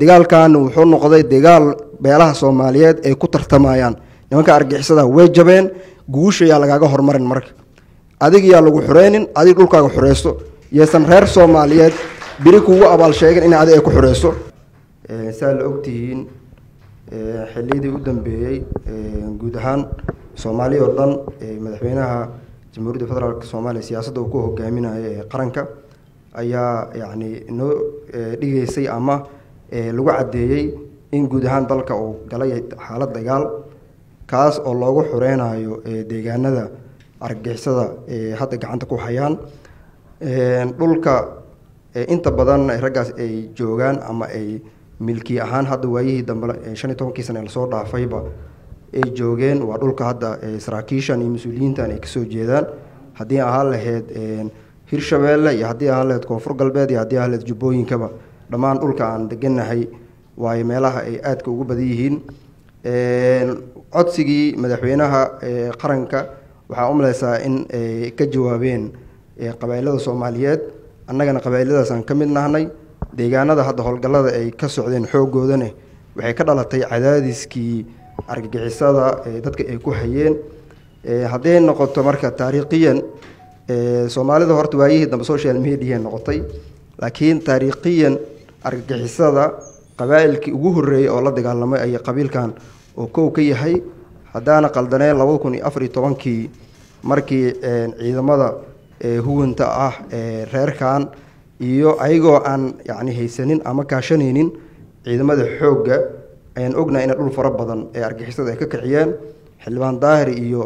dagaalkan wuxuu noqday dagaal beelaha soomaaliyeed ay ku tartamayaan. Nimanka argixisada way jabeen guusha yaa lagaaga hormarin marka. Adig yaa lagu xureynin adig dhulkaaga xureyso. Yaysan reer soomaaliyeed biri kugu abaal sheegin in adig ay ku xureyso. Saa la ogtihiin xiliyadii u dambeeyey guud ahaan soomaaliya oo dhan madaxweynaha jamhuuriyadda federaalk soomaaliya siyaasadda uu ku hogaaminayo ee qaranka ayaa yacni noo dhigeysay ama lagu caddeeyey in guud ahaan dalka uu galay xaalad dagaal kaas oo loogu xureynayo deegaanada argagixisada hadda gacanta ku hayaan. Dhulka inta badan raggaas ay joogaan ama ay milki ahaan hadda waayihii dambe shan iyo tobankii sane la soo dhaafayba ay joogeen waa dhulka hadda saraakiishan iyo mas'uuliyiintan ay ka soo jeedaan. Haddii ahaan lahayd hirshabeelle iyo haddii ahaan lahayd koonfur galbeed iyo haddii ahaan lahayd jubbooyinkaba dhammaan dhulka aan deganahay waayo meelaha ay aadka ugu badan yihiin. Codsigii madaxweynaha qaranka waxaa u maleysaa in ay ka jawaabeen qabailada soomaaliyeed. Annagana qabailadaasaan ka mid nahnay. Deegaanada hadda howlgallada ay ka socdeen xoogoodane waxay ka dhalatay cadaadiskii argagixisada dadka ay ku hayeen. Hadday noqoto marka taariikhiyan soomaalida horta waayihii dambe social media noqotay laakiin taariikhiyan argagixisada qabaa'ilkii ugu horreeyey oo la dagaalamay ayay qabiilkan oo kow ka yahay. Haddaana qaldaneen labada kun iyo afar iyo tobankii markii ciidamada huwanta ah reerkan iyo ayagoo aan yacni haysanin ama kaashanaynin ciidamada xoogga ayaan ognahay ina dhul fara badan ee argixisada ay ka kiciyeen. Xildhibaan daahir iyo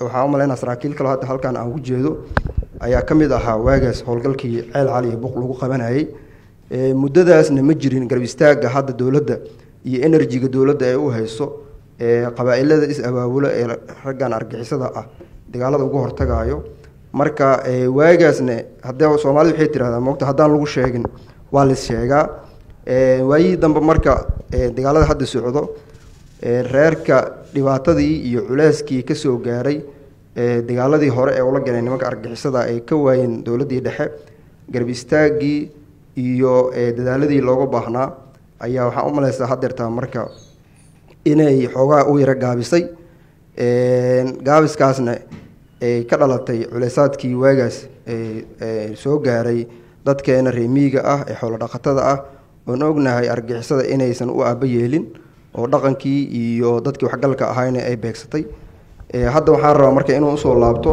waxaa u malaynaa saraakiil kale hadda halkan aan ku jeedo ayaa ka mid ahaa waagaas howlgalkii ceel cali iyo buq lagu qabanayay muddadaasna ma jirin garab istaagga hadda dowladda iyo enerjiga dowladda ee u hayso qabaa'ilada is-abaabula ee raggan argixisada ah dagaalada uga hortagayo marka waagaasna hadee soomaalida waxay tirahdaa moogta haddaan lagu sheegin waa lis sheegaa. Waayihii dambe marka dagaalada hadda socdo reerka dhibaatadii iyo culeyskii ka soo gaaray dagaaladii hore ee ula galeen nimanka argixisada ay ka waayeen dowladdii dhexe garab istaaggii iyo dadaaladii looga baahnaa ayaa waxaa u maleysaa hadeertaa marka inay xoogaa u yaro gaabisay. Gaabiskaasna ay ka dhalatay culeysaadkii waagaas soo gaaray dadkeena reemiiga ah ee xoolo dhaqatada ah oon ognahay argixisada inaysan u aaba yeelin oo dhaqankii iyo dadkii waxgalka ahayna ay beegsatay. Hadda waxaan rabaa marka inuu u soo laabto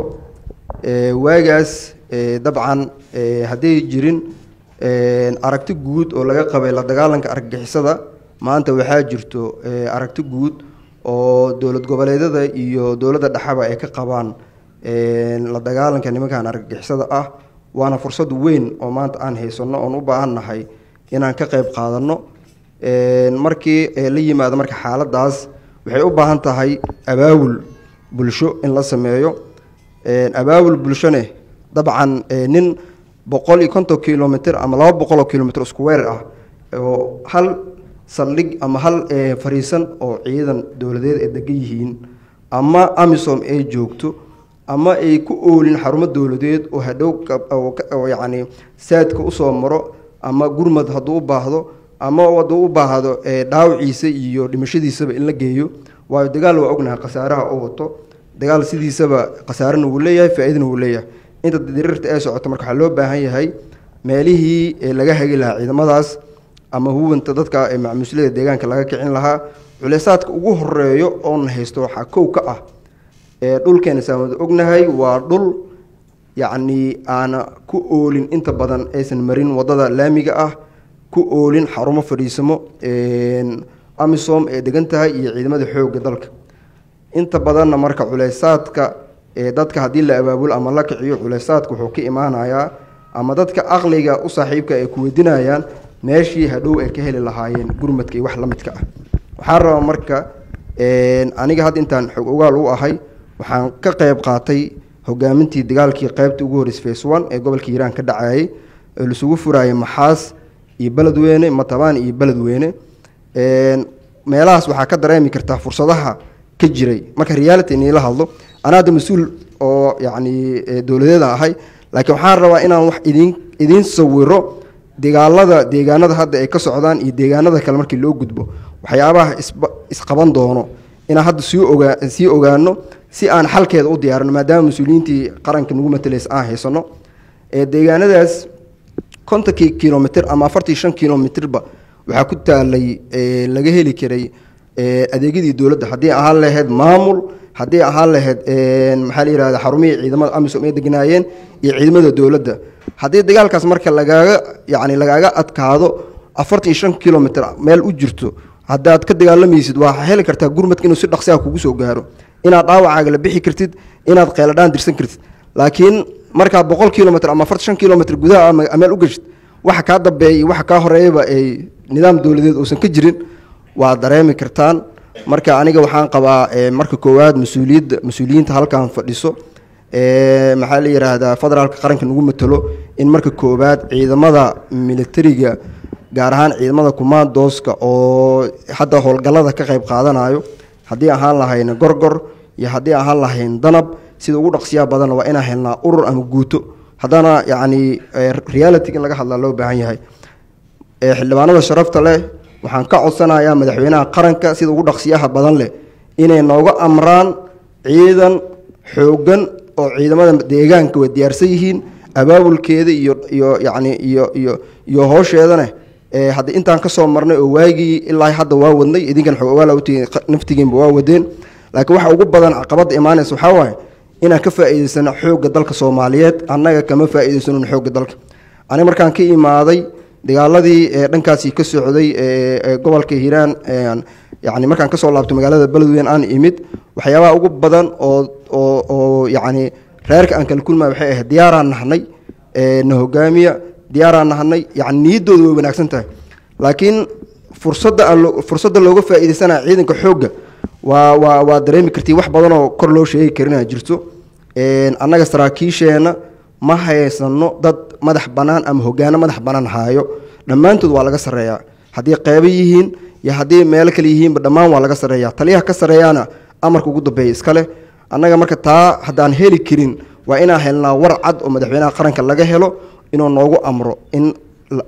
waagaas dabcan hadday jirin aragti guud oo laga qabay la dagaalanka argagixisada maanta waxaa jirto aragti guud oo dowlad goboleedyada iyo dowladda dhexaba ay ka qabaan la dagaalanka nimankan argagixisada ah. Waana fursad weyn oo maanta aan haysano oon u baahan nahay inaan ka qayb qaadano markii la yimaado marka xaaladaas waxay u baahan tahay abaawul bulsho in la sameeyo. Abaawul bulshone dabcan nin boqol iyo konton kilomitr ama laba boqoloo kilomitr isku weer ah oo hal saldhig ama hal fariisan oo ciidan dowladeed ay degan yihiin ama amisom ay joogto ama ay ku oolin xarumo dowladeed oo hadhow yacni saadka u soo maro ama gurmad hadduu u baahdo ama hadduu u baahdo dhaawiciisa iyo dhimashadiisaba in la geeyo. Waayo dagaal waa ognahay khasaaraha oo wato. Dagaal sidiisaba khasaarana wuu leeyahay faa-idana wuu leeyahay inta diriirta ee socoto marka waxaa loo baahan yahay meelihii laga hagi lahaa ciidamadaas ama huwanta dadka ee macmuuslada deegaanka laga kicin lahaa. Culeysaadka ugu horeeyo oon haysto waxaa kow ka ah dhulkeena saamada ognahay waa dhul yacni aana ku oolin inta badan aysan marin waddada laamiga ah ku oolin xarumo fadhiisamo amisom ee degan tahay iyo ciidamada xoogga dalka. Inta badanna marka culeysaadka dadka haddii la abaabulo ama la kiciyo culeysaadka wuxuu ka imaanayaa ama dadka aqliga u saaxiibka ay ku weydinayaan meeshii hadhow ay ka heli lahaayeen gurmadka iyo wax la midka ah. Waxaan rabaa marka aniga hadda intaan xog ogaal u ahay waxaan ka qayb qaatay hogaamintii dagaalkii qaybta ugu horreysay face one ee gobolka hiiraan ka dhacayay oo laisugu furaayay maxaas iyo beledweyne matabaan iyo beledweyne meelahaas waxaa ka dareemi kartaa fursadaha ka jiray. Marka reality niila hadlo anaa hadda mas'uul oo yacni dowladeeda ahay. Laakiin waxaan rabaa inaan wax idin idiin sawiro dagaalada deegaanada hadda ay ka socdaan iyo deegaanada kale markii loo gudbo. Waxyaabaha isba isqaban doono. Inaan hadda sii ogaa sii ogaano si aan xalkeeda u diyaarino maadaama mas'uuliyiintii qaranka nagu matalaysa aan haysano ee deegaanadaas kontonkii kilomitr ama afartii shan kilomitrba waxaa ku taalay laga heli karay adeegyadii dowladda. Haddii ahaan lahayd maamul haddii ahaan lahayd maxaa la yihahda xarumihii ciidamada amisom ay degnaayeen iyo ciidamada dowladda. Haddii dagaalkaas marka lagaaga yani lagaaga adkaado afartan iyo shan kilomitr meel u jirto haddaad ka dagaalamaysid waxaa heli kartaa gurmadka inuu si dhaqsiha kugu soo gaaro. Inaad dhaawacaaga la bixi kartid inaad qeyladhaan dirsan kartid. Laakiin markaad boqol kilomitr ama afartan shan kilomitr gudaha meel u geshid waxa kaa dambeeya iyo waxa kaa horeeyaba ay nidaam dowladeed uusan ka jirin waa dareemi kartaan marka aniga waxaan qabaa marka koowaad mas'uuliyadda mas'uuliyiinta halkan fadhiso. Maxaa la yidhaahdaa federaalka qaranka nagu matalo in marka koowaad ciidamada militariga gaar ahaan ciidamada kumaandooska oo hadda howlgallada ka qayb qaadanayo haddii ahaan lahayn gorgor iyo haddii ahaan lahayn danab sida ugu dhaqsiyaa badan waa inaan helnaa urur ama guuto. Haddana yacni reality in laga hadlaa loo baahan yahay. Xildhibaanada sharafta leh waxaan ka codsanayaa madaxweynaha qaranka sida ugu dhaqsiyaha badan leh inay nooga amraan ciidan xooggan oo ciidamada deegaanka way diyaarsan yihiin abaabulkeeda iyo iyo yacni iyo iyo iyo howsheedana haddii intaan ka soo marnay oo waagii ilaa hadda waa wadnay idinkan xoogaala utihiin naftigiinba waa wadeen laakiin waxa ugu badan caqabadda imaanaysa waxaa waaye inaan ka faa'iidaysano xoogga dalka soomaaliyeed annaga kama faa'iidaysanon xoogga dalka. Aniga markaan ka imaaday dagaaladii dhankaasi ka socday gobolka hiiraan yani markaan ka soo laabtay magaalada beledweyn aan imid waxyaabaha ugu badan oo oo oo yacni reerka aan kala kulmaya waxay ahayd diyaaraan nahnay na hogaamiya diyaaraan nahnay yani niyaddooda way wanaagsan tahay. Laakiin fursadda fursadda looga faa'iidaysanaya ciidanka xoogga waa waa waa dareemi kartii wax badan oo kor loo sheegi karinaa jirto. Annaga saraakiisheenna ma haysano dad madax bannaan ama hogaano madax bannaan haayo dhammaantood waa laga sarreeyaa haddii qeybo yihiin iyo haddii meelo kale yihiinba dhammaan waa laga sarreeyaa taliyaha ka sarreeyaana amarka ugu dambeeya iskale annaga marka taa haddaan heli karin waa inaan helnaa war cad oo madaxweynaha qaranka laga helo inuu noogu amro. In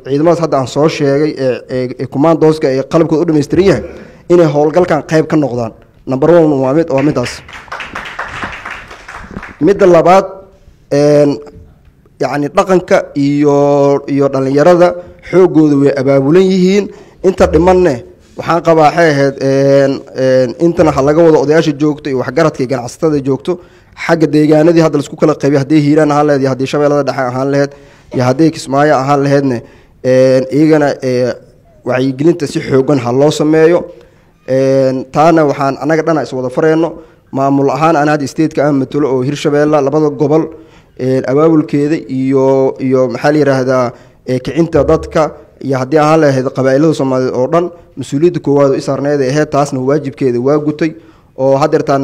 ciidamadaas hadda aan soo sheegay ee kumaandooska ee qalabkooda u dhamaystiran yahay inay howlgalkan qayb ka noqdaan. Number one waa mid waa midaas midda labaad yacni dhaqanka iyo iyo dhallinyarada xooggooda way abaabulan yihiin. Inta dhimanne waxaan qabaa waxay ahayd intana ha laga wado odayaasha joogto iyo waxgaradka ganacsatada joogto. Xagga deegaanadii hadda la isku kala qaybay haddii hiiraan ahaan laheyd iyo haddii shabeellada dhexe ahaan laheyd iyo haddii kismaayo ahaan laheydne iyagana wacyigelinta si xoogan ha loo sameeyo. Taana waxaan annaga dhana iswada fareyno maamul ahaan aan stateka aan matalo oo hirshabeella labada gobol abaabulkeeda iyo iyo maxaa la yidhaahdaa kicinta dadka. Iyo haddii ahaan lahayd qabaailada soomaaliyeed oo dhan mas'uuliyadda koowaad oo isaarneeda aheyd taasna waajibkeeda waa gutay. Oo hadeertaan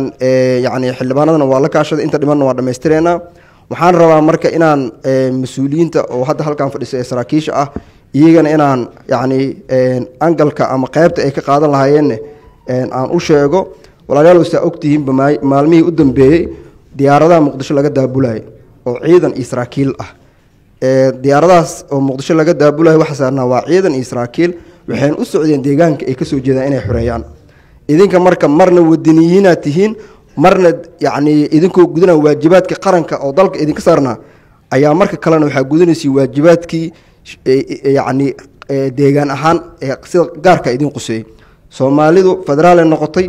yacni xildhibaanadana waa la kaashaday inta dhimanna waa dhammaystireynaa waxaan rabaa marka inaan mas'uuliyiinta oo hadda halkan fadhisa ee saraakiisha ah iyagana inaan yacni angalka ama qeybta ay ka qaadan lahaayeenna aan u sheego. Walaalayaal saa ogtihiinba maalmihii u dambeeyey diyaaradaha muqdisho laga daabulayo oo ciidan iyo saraakiil ah diyaaradahaas oo muqdisho laga daabulayo waxa saarnaa waa ciidan iyo saraakiil waxayna u socdeen deegaanka ay ka soo jeedaan inay xoreeyaan idinka marka marna wadaniyiinaad tihiin marna yacni idinkoo gudana waajibaadka qaranka oo dalka idinka saarnaa ayaa marka kalena waxaa gudanaysa waajibaadkii yacni deegaan ahaan sida gaarka idin quseeyey soomaalidu federaalay noqotay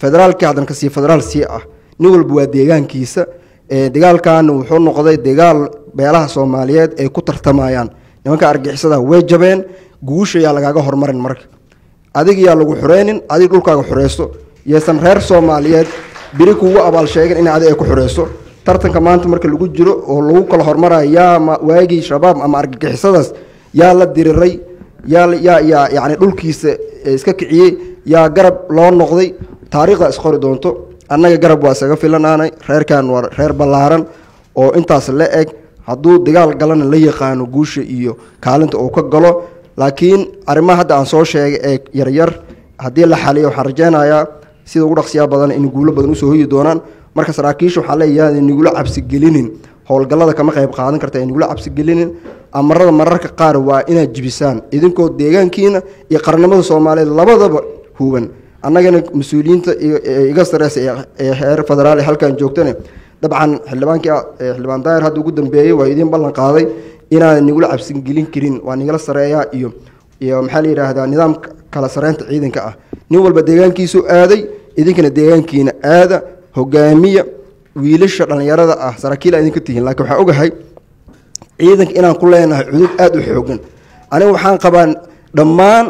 federaalkii haddana ka sii federaal sii ah nin walba waa deegaankiisa dagaalkan wuxuu noqday dagaal beelaha soomaaliyeed ay ku tartamayaan. Nimanka argixisada way jabeen guusha yaa lagaaga hormarin marka. Adig yaa lagu xureynin adig dhulkaaga xureyso yaysan reer soomaaliyeed beri kugu abaal sheegin in adig ay ku xureyso tartanka maanta marka lagu jiro oo lagu kala hormarayo yaa waagii shabaab ama argagixisadaas yaa la diriray yaa yaa yaa yacni dhulkiisa iska kiciyey yaa garab loo noqday. Taariikhda isqori doonto annaga garab waa isaga filanaanay reerkan waa reer ballaaran oo intaas la eg hadduu dagaal galana la yaqaano guusha iyo kaalinta uu ka galo. Laakiin arrimaha hadda aan soo sheegay ee yaryar haddii la xaliyo waxaan rajeynayaa sida ugu dhaqsiyaa badan in guulo badan u soo hoyi doonaan. Marka saraakiisha waxaa leeyahay nigula cabsigelinin howlgallada kama qayb qaadan karta ay nagula cabsigelinin amarada mararka qaar waa inaad jibisaan idinkoo deegaankiina iyo qarnimada soomaaliyeed labadaba huban annagana mas'uuliyiinta iga sareysa ee heer federaal ee halkan joogtane dabcan xildhibaankii xildhibaan daayir hadda ugu dambeeyey waa idiin ballan qaaday inaadan nagula cabsigelin karin waa nigala sareeyaa iyo iyo maxaa la yidhaahdaa nidaam kala sareynta ciidanka ah. Nin walba deegaankiisu aaday idinkana deegaankiina aada hogaamiya wiilasha dhallinyarada ah saraakiil a idinka tihiin. Laakiin waxaa ogahay ciidanka inaan ku leenahay cudud aada u xoogan. Aniga waxaan qabaa dhammaan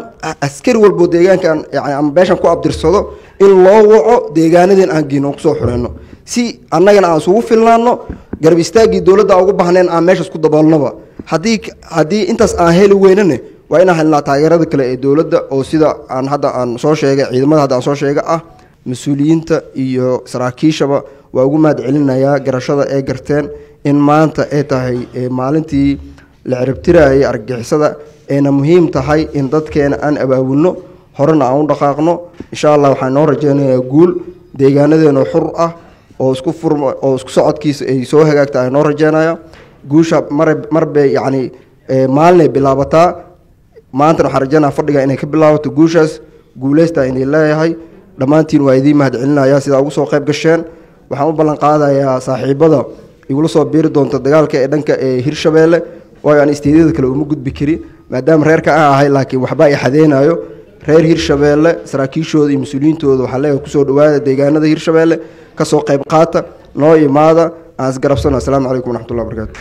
askari walbo deegaankan ama beeshan ku abdirsado in loo waco deegaanadeen aan geeno ku soo xureyno si annagana aan isugu filnaano garab istaaggii dowladda ugu bahneen aan meeshaas ku daboolnaba. Haddii haddii intaas aan heli weynane waa inaan helnaa taageerada kale ee dowladda oo sida aan hadda aan soo sheegay ciidamada hadda aan soo sheega ah mas'uuliyiinta iyo saraakiishaba waa ugu mahad celinayaa garashada ee garteen in maanta ay tahay maalintii la ciribtirayay argagixisada ayna muhiim tahay in dadkeena aan abaabulno horena aan u dhaqaaqno. Insha allah waxaan noo rajeynayaa guul deegaanadeena xur ah oo isku oo isku socodkiisa ay soo hagaagta ay noo rajeynaya guusha mar marbay yacni maalinay bilaabataa. Maantana waxaan rajeynaya fadhiga inay ka bilaabato guushaas. Guuleysta inay leeyahay. Dhammaantiin waa idiin mahad celinaya sidaa ugu soo qayb gasheen. Waxaan u ballan qaadayaa saaxiibada. Igula soo biiri doonta dagaalka ee dhanka ee hirshabeelle waayo aan isteedyada kale uma gudbi kari maadaama reerka aan ahay laakiin waxba ay xadeynayo reer hirshabeelle saraakiishooda iyo mas'uuliyiintooda waxaa leeyahay ku soo dhawaada deegaanada hirshabeelle ka soo qayb qaata noo imaada aan isgarabsano assalaamu calaykum waraxmatullahi wabarakaatu